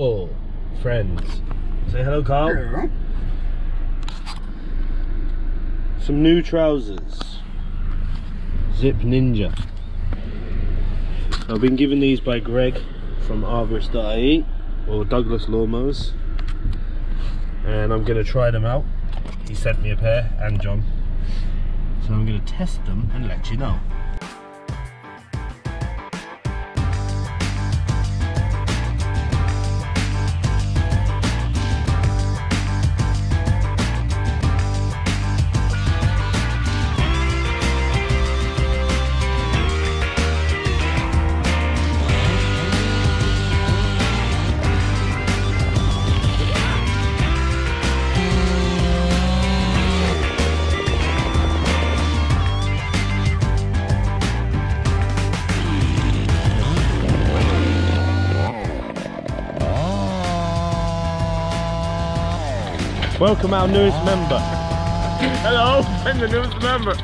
Oh, friends. Say hello, Carl. Hello. Some new trousers. SIP Ninja. I've been given these by Greg from Arborist.ie or Douglas Lawnmowers. And I'm going to try them out. He sent me a pair and John. So I'm going to test them and let you know. Welcome our newest member. Hello, I'm the newest member.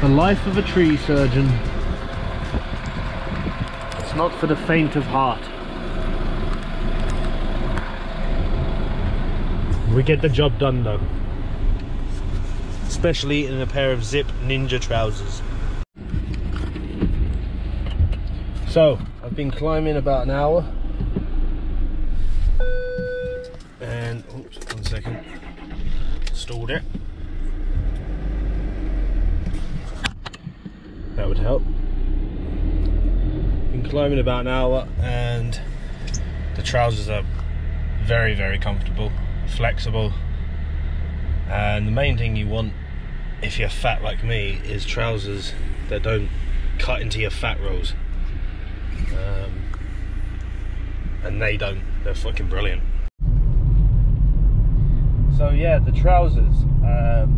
The life of a tree surgeon. It's not for the faint of heart. We get the job done though. Especially in a pair of SIP ninja trousers. So, I've been climbing about an hour oops, one second. Stalled it. That would help. Been climbing about an hour and the trousers are very very comfortable flexible. And the main thing you want if you're fat like me is trousers that don't cut into your fat rolls. Um, and they don't. They're fucking brilliant so yeah, the trousers. Um,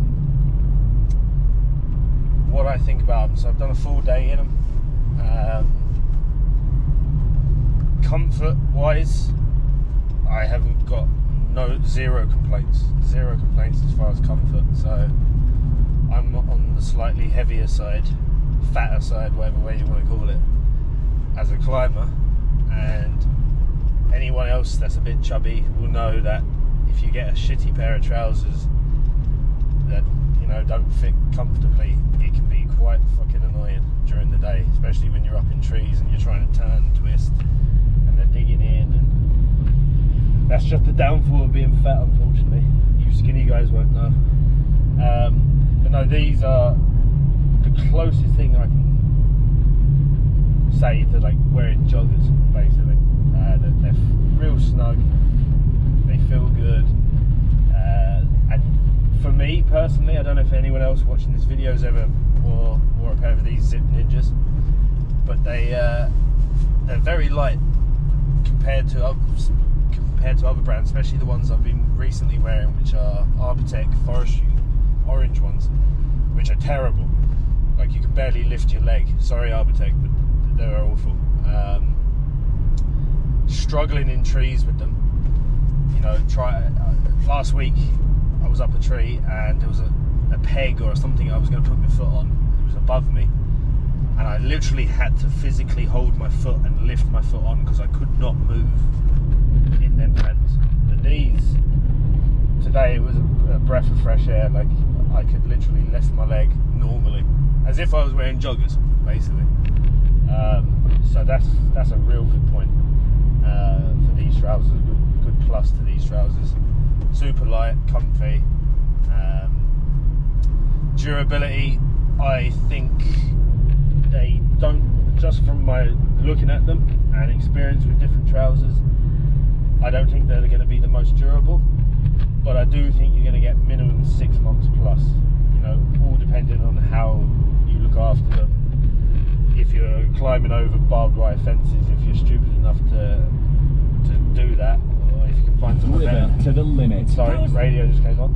what I think about them. So I've done a full day in them. Um, comfort wise, I haven't got no zero complaints. Zero complaints as far as comfort. So I'm on the slightly heavier side, fatter side, whatever way you want to call it, as a climber. And anyone else that's a bit chubby will know that if you get a shitty pair of trousers that you know don't fit comfortably, it can be quite fucking annoying during the day, especially when you're up in trees and you're trying to turn and twist and they're digging in and that's just the downfall of being fat unfortunately. You skinny guys won't know. Um, but no, these are the closest thing I can say to like wearing joggers basically. Uh, they're, they're real snug they feel good. Uh, and for me personally, I don't know if anyone else watching this video has ever wore, wore a pair of these SIP Ninjas, but they uh, they're very light compared to others, compared to other brands, especially the ones I've been recently wearing, which are Arbortec forestry orange ones, which are terrible. Like you can barely lift your leg. Sorry, Arbortec, but they're awful. Um, struggling in trees with them you know, try. Uh, last week, I was up a tree and there was a, a peg or something I was going to put my foot on. It was above me, and I literally had to physically hold my foot and lift my foot on because I could not move in them pants. But these today, it was a, a breath of fresh air. Like I could literally lift my leg normally, as if I was wearing joggers, basically. Um, so that's that's a real good point uh, for these trousers. Good good plus to these trousers. Super light, comfy. Um, durability, I think they don't, just from my looking at them and experience with different trousers, I don't think they're going to be the most durable, but I do think you're going to get minimum six months plus. You know, all depending on how you look after them. If you're climbing over barbed wire fences, if you're stupid enough to to do that, if you can find better. To the limit. Sorry, radio just came on.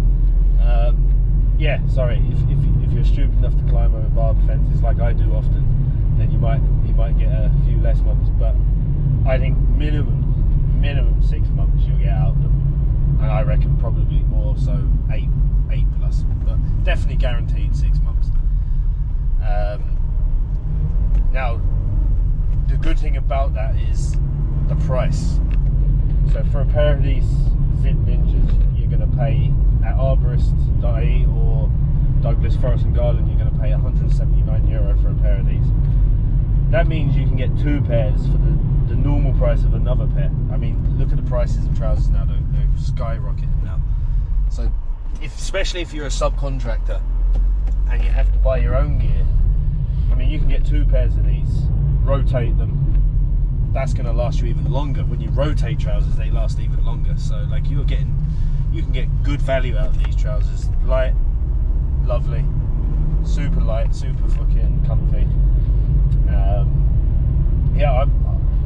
Um, yeah, sorry. If, if, if you're stupid enough to climb over barbed fences like I do often, then you might you might get a few less months. But I think minimum minimum six months you'll get out of them, and I reckon probably more so eight eight plus, but definitely guaranteed six months. Um, now, the good thing about that is the price. So for a pair of these SIP Ninjas, you're going to pay at arborist.ie or Douglas Forest and Garden, you're going to pay 179 euro for a pair of these. That means you can get two pairs for the, the normal price of another pair. I mean, look at the prices of trousers now; they're, they're skyrocketing now. So, if, especially if you're a subcontractor and you have to buy your own gear, I mean, you can get two pairs of these, rotate them. That's going to last you even longer. When you rotate trousers, they last even longer. So, like, you're getting, you can get good value out of these trousers. Light, lovely, super light, super fucking comfy. Um, yeah, I'm,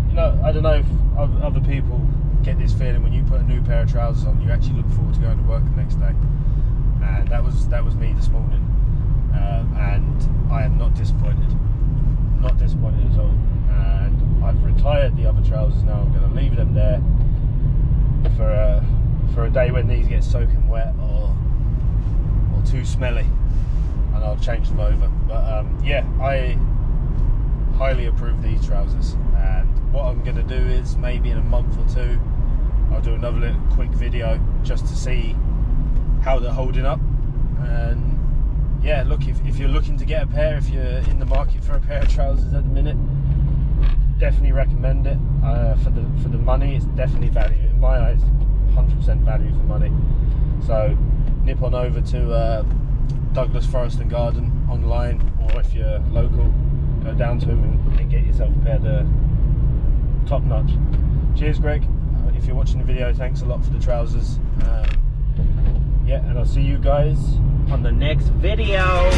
you know, I don't know if other people get this feeling when you put a new pair of trousers on, you actually look forward to going to work the next day. And that was that was me this morning, um, and I am not disappointed. Not disappointed at all. I've retired the other trousers now. I'm going to leave them there for a for a day when these get soaking wet or or too smelly, and I'll change them over. But um, yeah, I highly approve these trousers. And what I'm going to do is maybe in a month or two, I'll do another little quick video just to see how they're holding up. And yeah, look, if, if you're looking to get a pair, if you're in the market for a pair of trousers at the minute, definitely recommend it. Uh, for the for the money, it's definitely value in my eyes, 100% value for money. So nip on over to uh, Douglas Forest and Garden online, or if you're local, go down to him and, and get yourself a pair of top notch. Cheers, Greg. Uh, if you're watching the video, thanks a lot for the trousers. Um, yeah, and I'll see you guys on the next video.